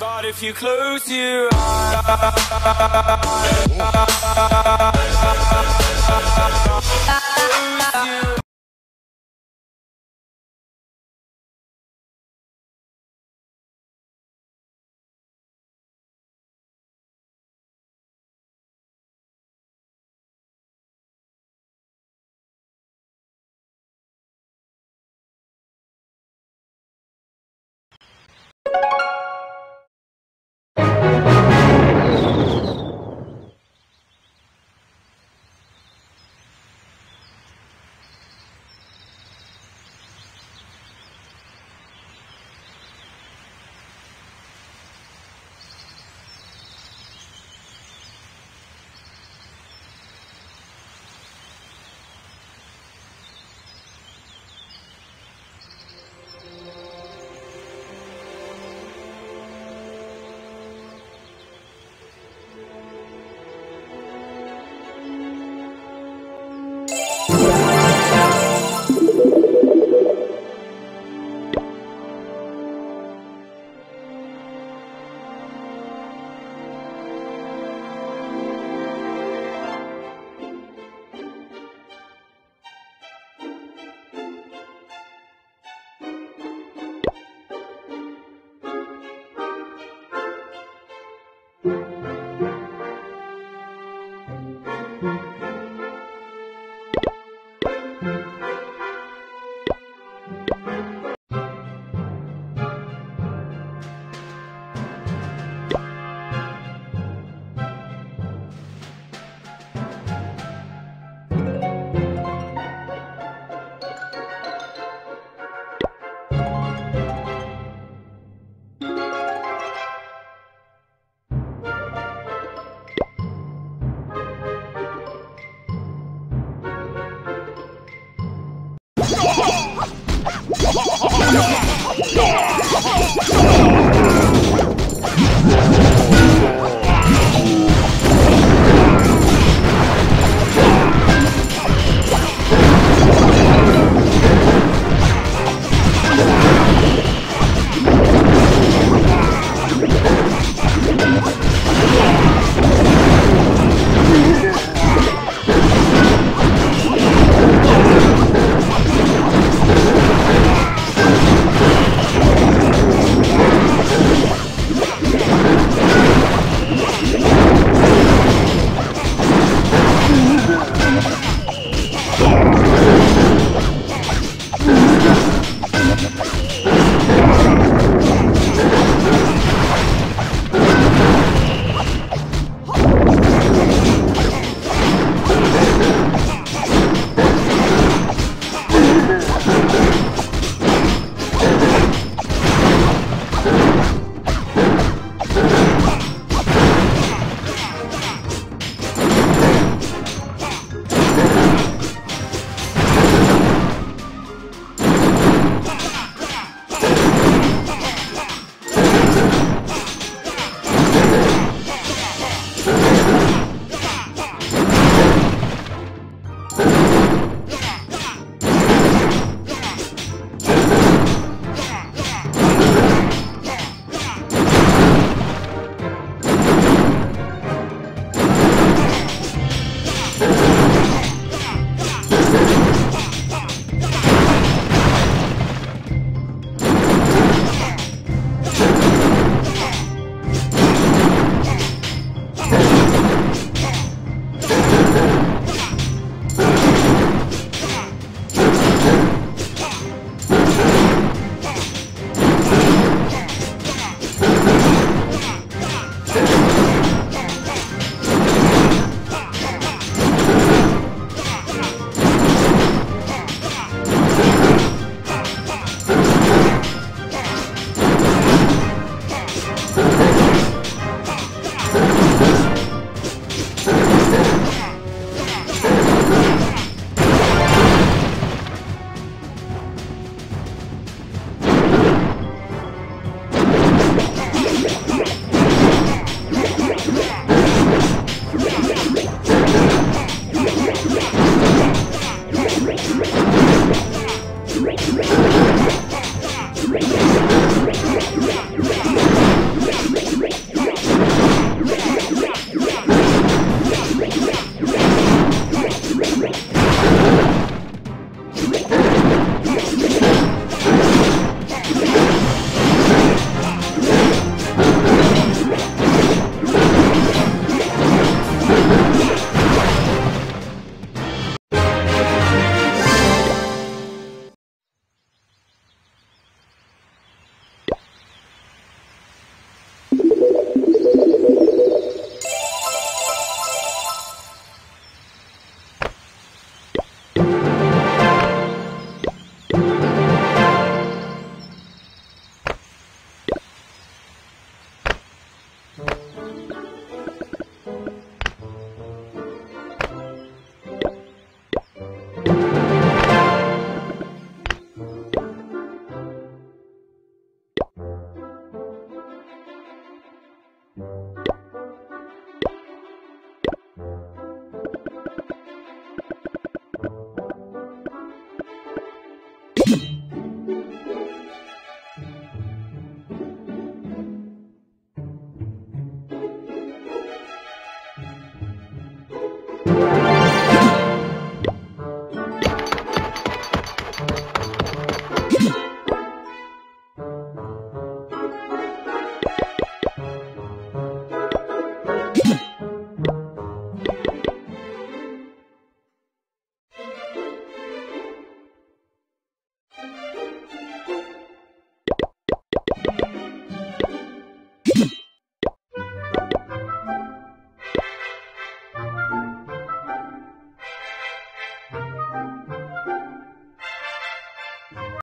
But if you close your eyes. you Música Yeah!